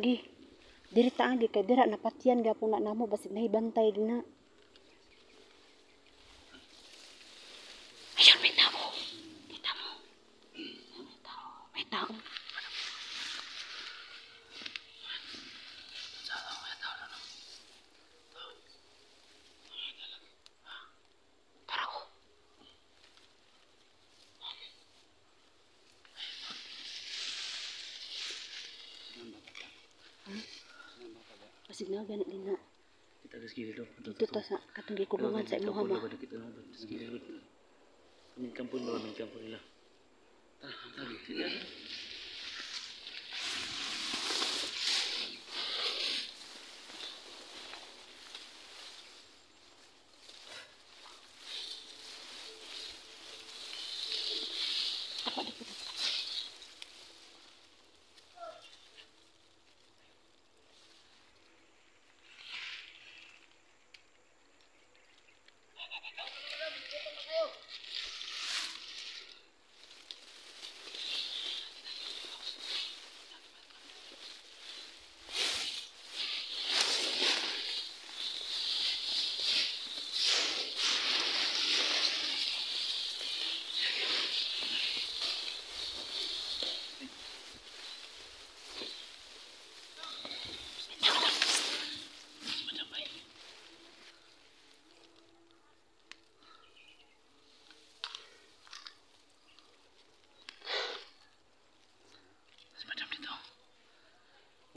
agi. Diri agi kay dira napatyan gapon na namo basit nahibantay din na. lina kita ke sekali dong itu tas kadang di saya mau hama kita min kampung bawa min kampung lah. Tahan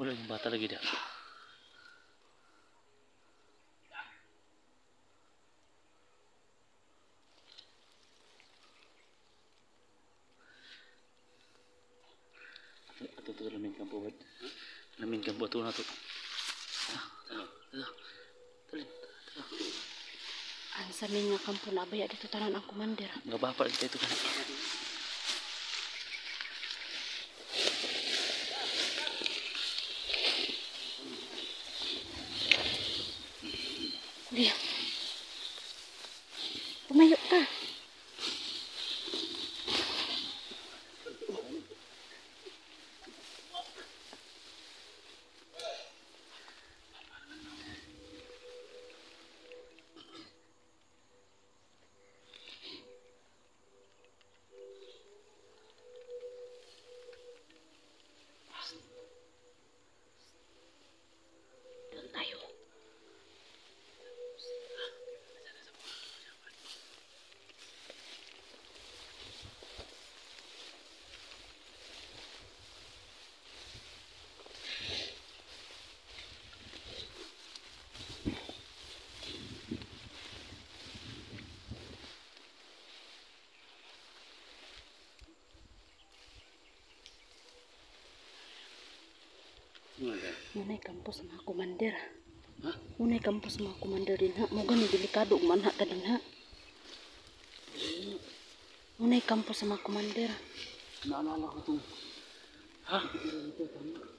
Udah bata lagi dah. Ato to lamin kampo bud. Lamin kampo to na to. Talin. Ang samin nga kampo na abaya dito tanan ang kumander. Nga bapak kita itu kan. Kuya. Munay kampo sa mga commander. Ha? Munay kampo sa mga commander din ha. Mo gani delikado ug manha ka din ha. Munay kampo sa mga commander. Naalala ko itong... Ha? Ito.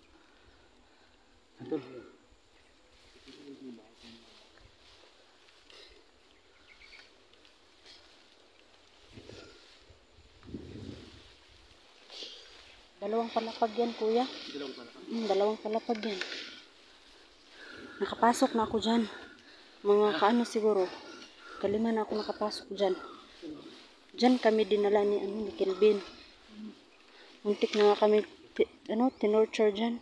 Dalawang palapag yan, kuya. Dalawang pala. Hmm, dalawang palapag yan. Nakapasok na ako dyan. Mga kaano siguro. Kalima na ako nakapasok dyan. Dyan kami dinala ni, ano, ni Kelvin. Muntik na nga kami, ano, tinorture dyan.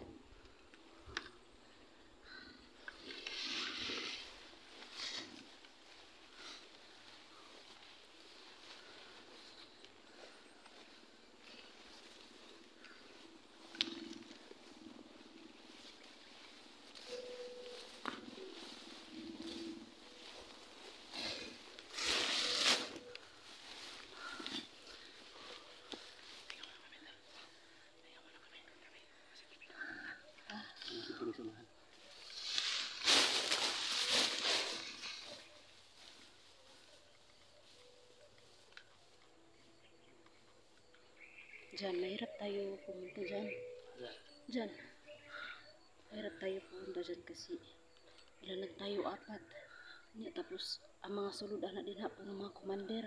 dyan, mahirap tayo pumunta dyan. Dyan. Mahirap tayo pumunta dyan kasi ilan lang tayo apat. Niya, tapos ang mga sulod anak din hapon ng mga commander.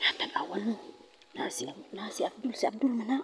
Natanawan mo. Nasi, nasi Abdul, si Abdul mana?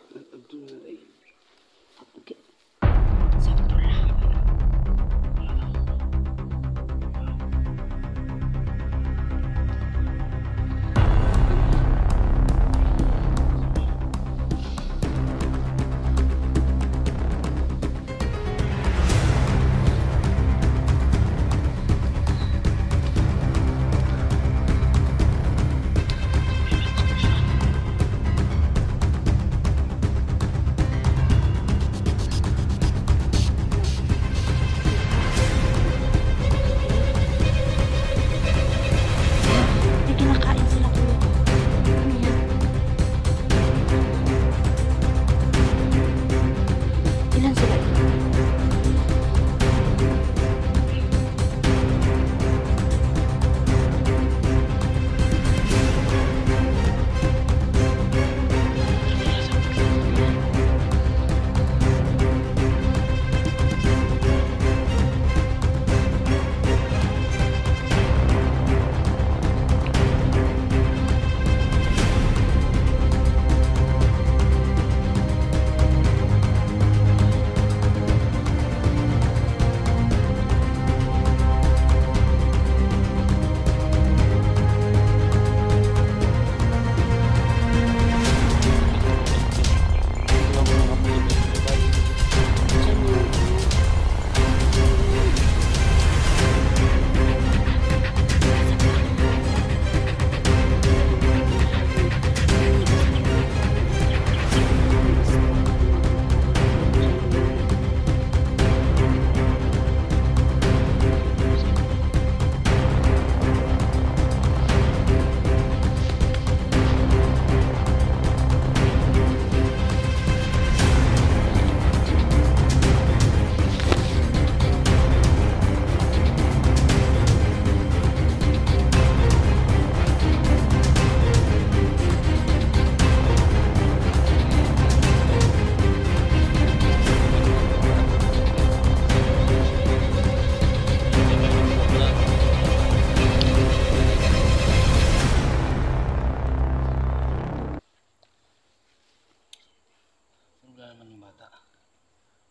Wala naman yung bata.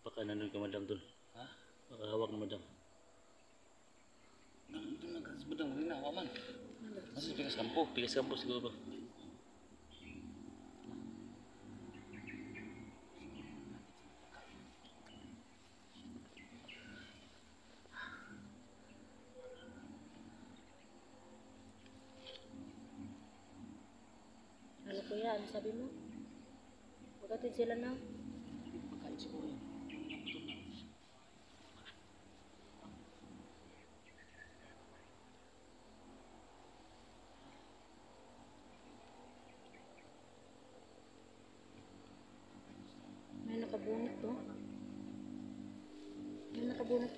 Baka nandun ka madam dun. Ha? Baka hawak na madam. Nandun na ka sa madam. Hindi na, man. Masih pikas kampo. Pikas kampo siguro. Ano kuya, ano sabi mo? Pagkatin sila na. Pagkain siguro yan. May nakabunot to. May nakabunot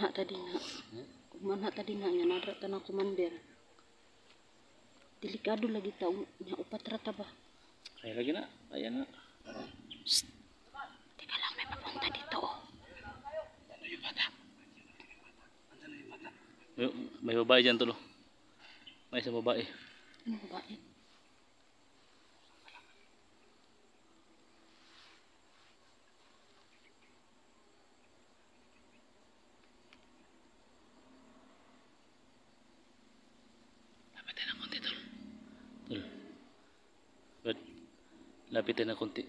kuya. Kumana tadi na. Kumana tadi na nga nadra ta ng commander. Delikado lagi ta nya upat rata ba. Kaya lagi na. Ayan na. Teka lang may papunta dito oh. May, may babae dyan tulo. May isang babae. Ano babae? Lapitin na konti.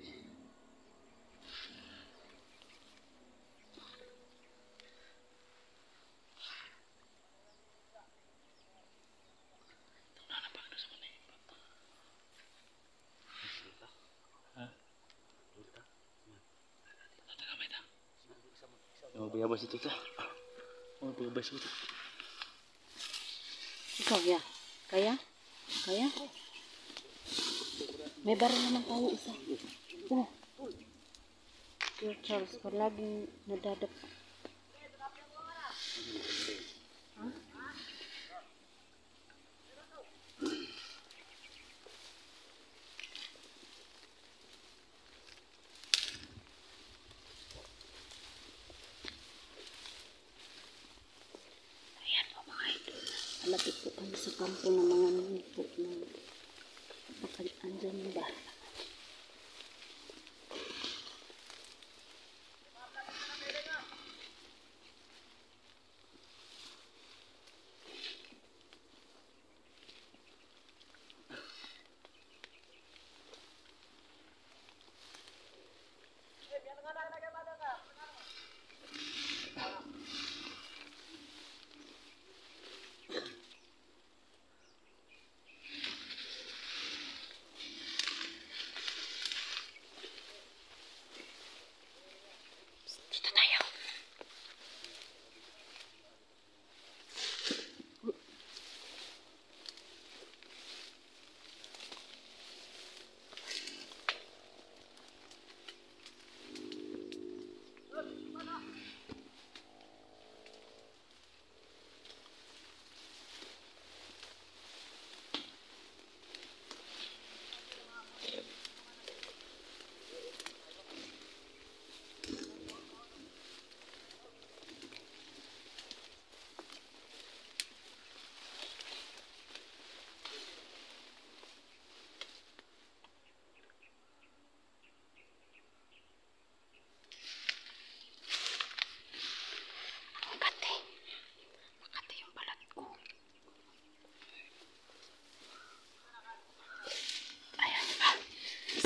Oh, bayabas itu ta. Oh, bayabas itu. Ikaw ya. Kaya? Kaya? May baril naman tayo isa. Oh. Kuya Charles, palaging nadadap. Ayan po mga idol. Malapit po kami sa kampo ng mga nipo ng baka andyan? Dito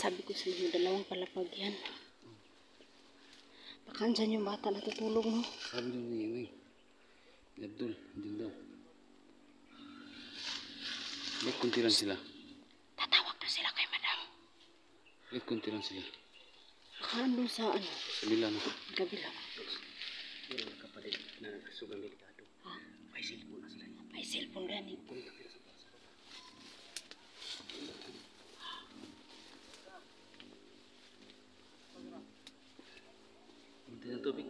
Sabi ko sa inyo, dalawang palapag yan. Baka andyan yung bata natutulog mo. Sabi daw ni Inay. Ni Abdul, hindi daw. Ba't kunti lang sila? Tatawag na sila kay madam. Ba't kunti lang sila? Baka andun sa ano, Sa bila no? kabila. Meron kapatid na sugang delikado. Ha? May cellphone na sila. May cellphone gani. Kunti tubig.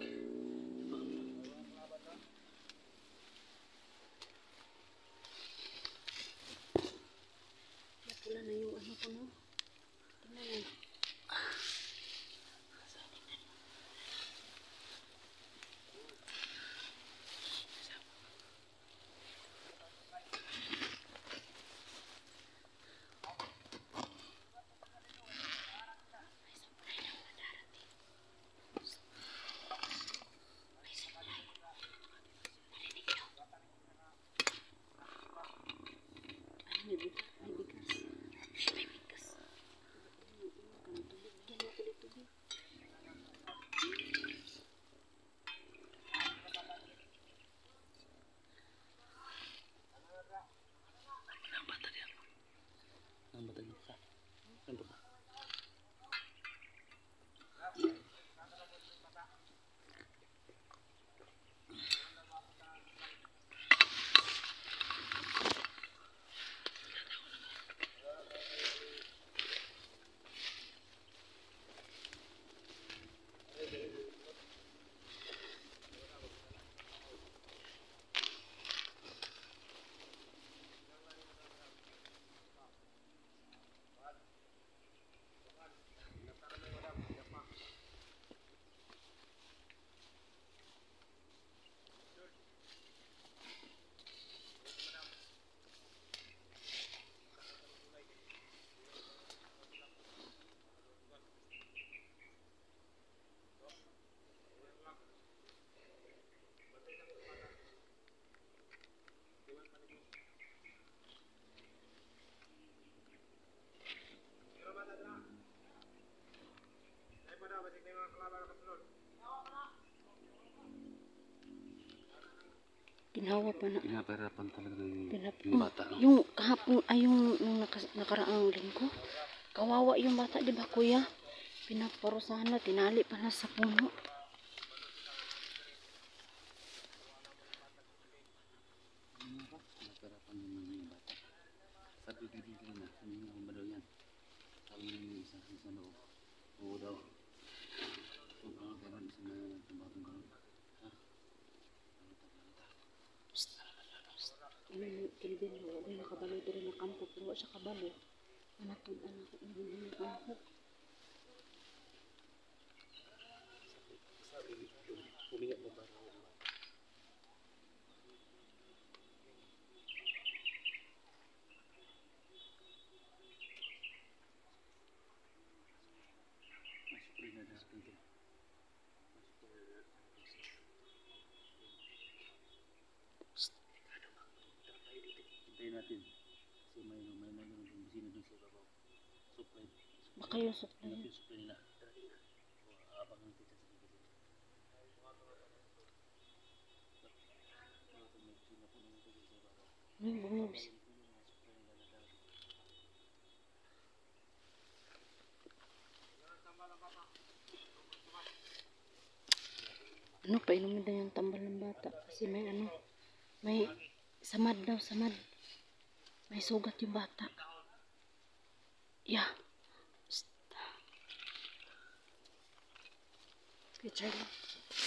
Pula na yung ano ko no. কিন্তু Ginawa pa na. Pinapahirapan talaga ng Pinap yung bata. No? Yung kahapon, ay yung, yung nakas, nakaraang linggo. Kawawa yung bata, di ba kuya? Pinaparusahan na, tinali pa na sa puno. Pinapahirapan naman yung bata. Sabi ko din kanina, hindi mo ba daw yan? Sabi niya yung isa, isa daw. Oo daw. Sobrang din, wala din nakabalo din na kampo, pero siya kabalo. Manatun anak ko, hindi na kampo. Sabi, huminga mo ba? Natin. Kasi may may may may may bisino dun sa babaw. Supply. Baka yung supply. Ano yung supply nila? Dito. Habang natin sa sige dito. Ano may bisino po naman dun sa babaw. Ano bumibis? Ano, painumin daw yung tambal ng bata. Kasi may ano, may samad daw, samad. May sugat yung bata. Yeah. Psst. Okay, Charlie.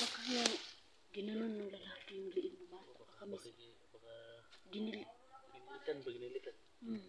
Baka yung ginanon ng lalaki yung liin ng bata. Baka may ginilitan ba ginilitan? Hmm.